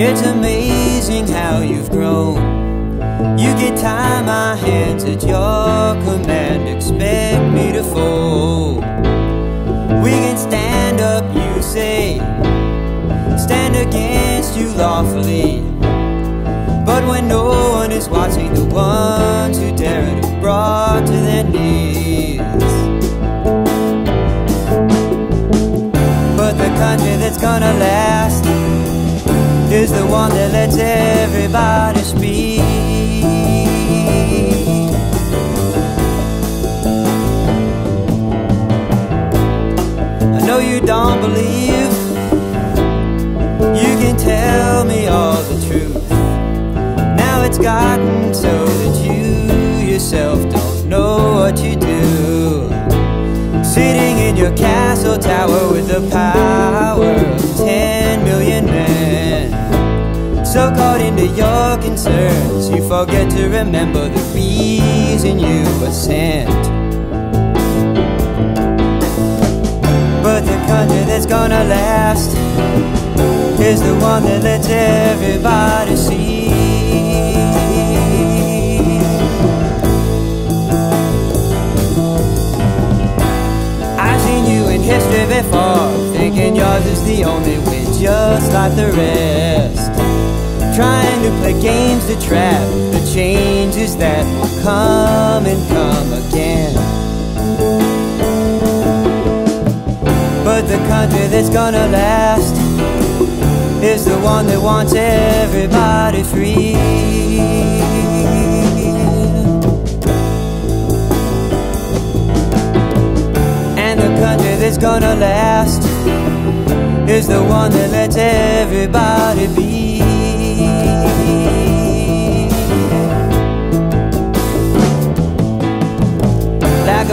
It's amazing how you've grown. You can tie my hands at your command, expect me to fold. We can stand up, you say, stand against you lawfully. But when no one is watching, the ones who dare it are brought to their knees. But the country that's gonna last is the one that lets everybody speak. I know you don't believe, you can tell me all the truth. Now it's gotten so that you yourself don't know what you do. Sitting in your castle tower with the power of 10 million men. So caught into your concerns, you forget to remember the reason you were sent. But the country that's gonna last is the one that lets everybody see. I've seen you in history before, thinking yours is the only way, just like the rest. To trap the changes that will come and come again. But the country that's gonna last is the one that wants everybody free. And the country that's gonna last is the one that lets everybody be.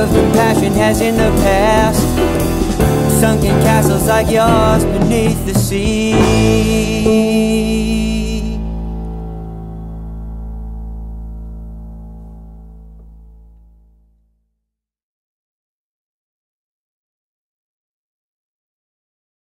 Lack of compassion has in the past sunken castles like yours beneath the sea.